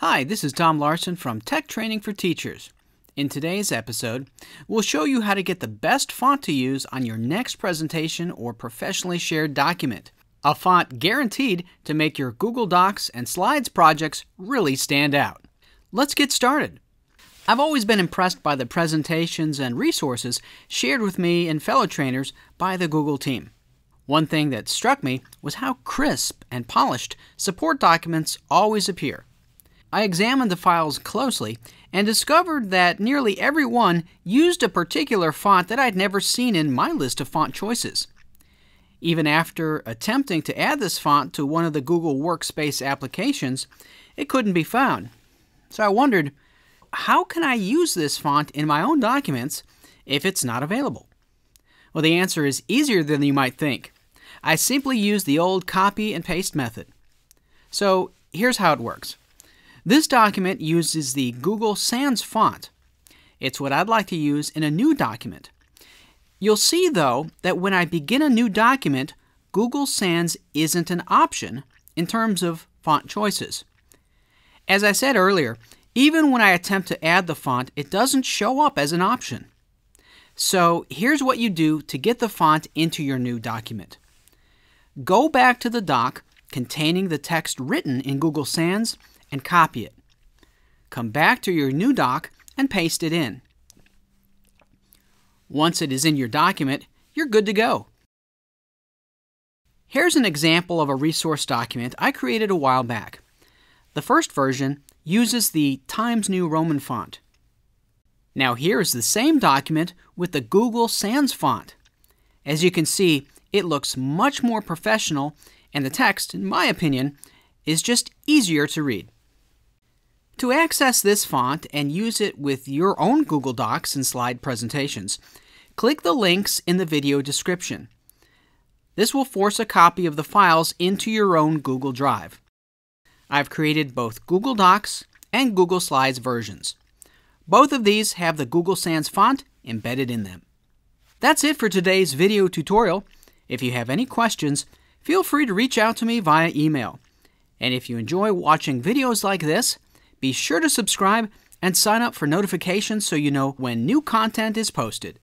Hi, this is Tom Larson from Tech Training for Teachers. In today's episode, we'll show you how to get the best font to use on your next presentation or professionally shared document. A font guaranteed to make your Google Docs and Slides projects really stand out. Let's get started. I've always been impressed by the presentations and resources shared with me and fellow trainers by the Google team. One thing that struck me was how crisp and polished support documents always appear. I examined the files closely and discovered that nearly every one used a particular font that I'd never seen in my list of font choices. Even after attempting to add this font to one of the Google Workspace applications, it couldn't be found. So I wondered, how can I use this font in my own documents if it's not available? Well, the answer is easier than you might think. I simply use the old copy and paste method. So here's how it works. This document uses the Google Sans font. It's what I'd like to use in a new document. You'll see, though, that when I begin a new document, Google Sans isn't an option in terms of font choices. As I said earlier, even when I attempt to add the font, it doesn't show up as an option. So here's what you do to get the font into your new document. Go back to the doc containing the text written in Google Sans and copy it. Come back to your new doc and paste it in. Once it is in your document, you're good to go. Here's an example of a resource document I created a while back. The first version uses the Times New Roman font. Now here is the same document with the Google Sans font. As you can see, it looks much more professional and the text, in my opinion, is just easier to read. To access this font and use it with your own Google Docs and slide presentations, click the links in the video description. This will force a copy of the files into your own Google Drive. I've created both Google Docs and Google Slides versions. Both of these have the Google Sans font embedded in them. That's it for today's video tutorial. If you have any questions, feel free to reach out to me via email. And if you enjoy watching videos like this, be sure to subscribe and sign up for notifications so you know when new content is posted.